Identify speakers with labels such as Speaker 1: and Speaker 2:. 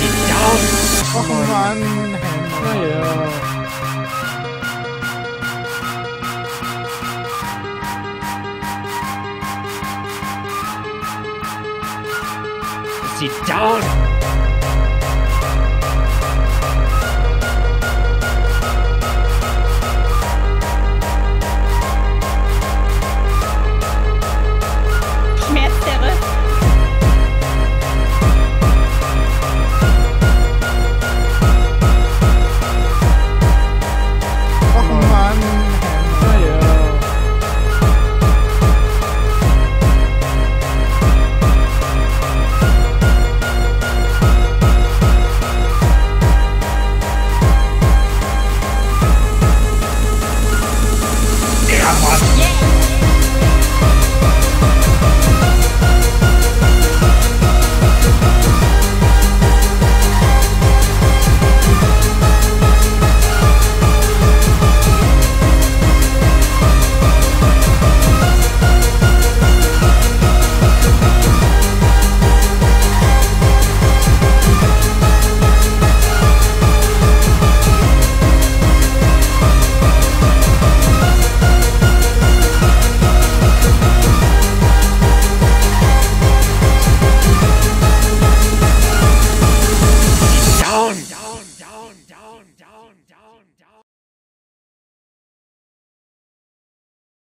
Speaker 1: Sit down.
Speaker 2: Oh Mann.
Speaker 1: Sit down. down, down.